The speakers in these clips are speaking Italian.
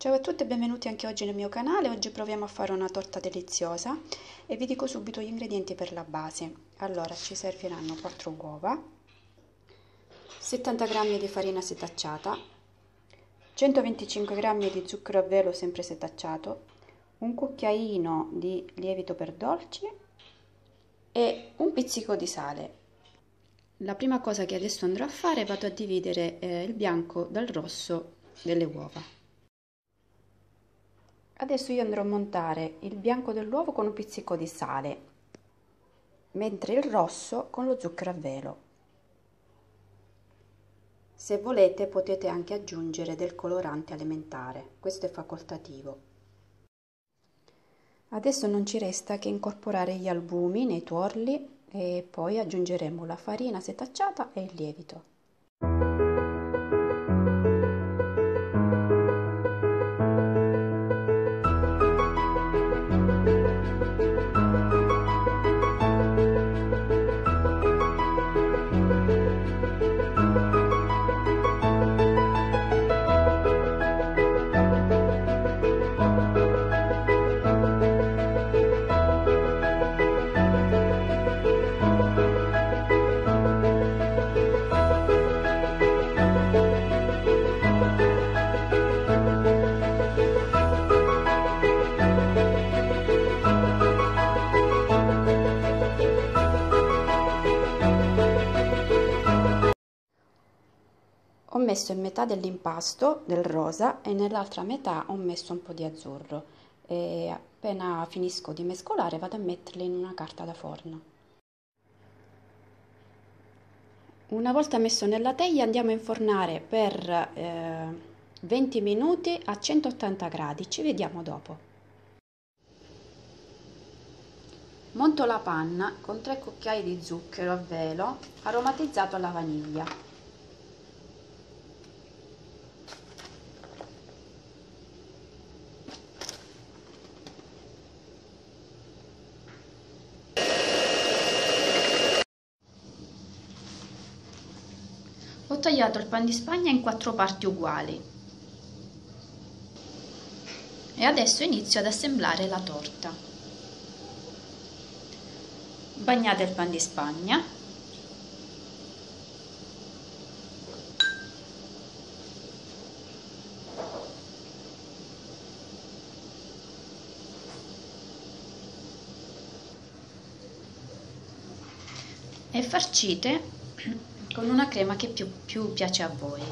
Ciao a tutti e benvenuti anche oggi nel mio canale. Oggi proviamo a fare una torta deliziosa e vi dico subito gli ingredienti per la base. Allora, ci serviranno 4 uova, 70 g di farina setacciata, 125 g di zucchero a velo sempre setacciato, un cucchiaino di lievito per dolci e un pizzico di sale. La prima cosa che adesso andrò a fare vado a dividere eh, il bianco dal rosso delle uova. Adesso io andrò a montare il bianco dell'uovo con un pizzico di sale, mentre il rosso con lo zucchero a velo. Se volete potete anche aggiungere del colorante alimentare, questo è facoltativo. Adesso non ci resta che incorporare gli albumi nei tuorli e poi aggiungeremo la farina setacciata e il lievito. Ho messo in metà dell'impasto del rosa e nell'altra metà ho messo un po' di azzurro e appena finisco di mescolare vado a metterli in una carta da forno. Una volta messo nella teglia andiamo a infornare per eh, 20 minuti a 180 gradi, ci vediamo dopo. Monto la panna con 3 cucchiai di zucchero a velo aromatizzato alla vaniglia. Tagliato il pan di spagna in quattro parti uguali e adesso inizio ad assemblare la torta. Bagnate il pan di spagna e farcite con una crema che più, più piace a voi.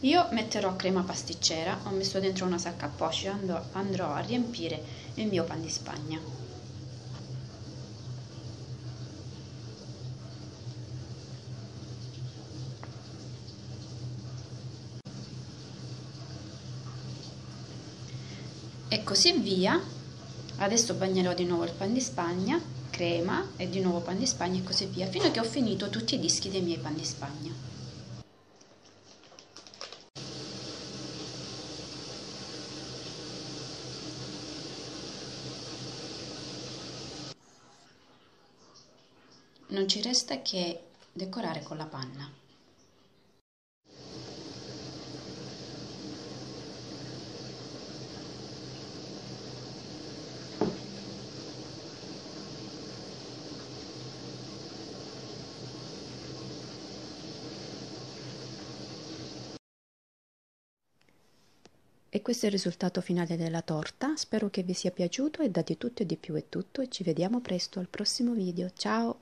Io metterò crema pasticcera, ho messo dentro una sacca apposita, andrò, andrò a riempire il mio pan di spagna. E così via. Adesso bagnerò di nuovo il pan di spagna crema e di nuovo pan di spagna e così via, fino a che ho finito tutti i dischi dei miei pan di spagna. Non ci resta che decorare con la panna. E questo è il risultato finale della torta, spero che vi sia piaciuto e da di tutto e di più è tutto. E ci vediamo presto al prossimo video, ciao!